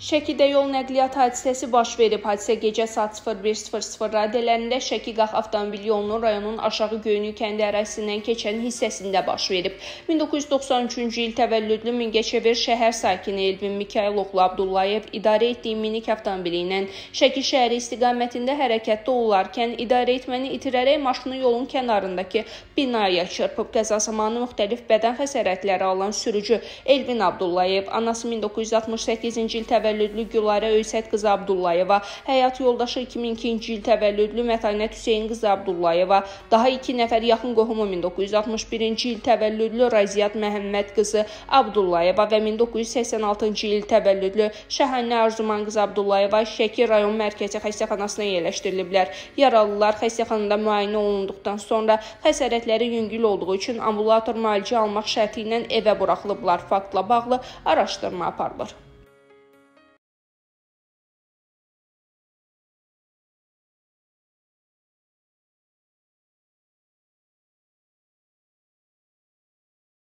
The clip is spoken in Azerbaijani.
Şəkidə yol nəqliyyat hadisəsi baş verib. Hadisə gecə saat 01:00 radələrində Şəki-Qax avtomobil yolunun rayonun Aşağı Göynük kəndi ərazisindən keçən hissəsində baş verib. 1993-cü il təvəllüdlü Mingəçevir şəhər sakini Elvin Mikayıl oğlu Abdullayev idarə etdiyi minik avtomobili ilə Şəki şəhəri istiqamətində hərəkətdə olarkən idarə etməni itirərək maşını yolun kənarındakı binaya çırpıb. Qəza zamanı müxtəlif bədən xəsarətləri alan sürücü Elvin Abdullayev, anası 1968-ci il təvəllüdlü təvəllüdlü Gülarə Öysət qızı Abdullayeva, həyat yoldaşı 2002-ci il təvəllüdlü Mətanət Hüseyn qızı Abdullayeva, daha 2 nəfər yaxın qohumu 1961-ci il təvəllüdlü Raziyat Məhəmməd qızı Abdullayeva və 1986-cı il təvəllüdlü Şəhənli Arzuman qızı Abdullayeva Şəki rayon mərkəzi xəstəxanasına yerləşdiriliblər. Yaralılar xəstəxanada müayinə olunduqdan sonra xəsarətləri yüngül olduğu üçün ambulator müalicə almaq şərti ilə evə buraxılıblar. Faktla bağlı araşdırma aparılır.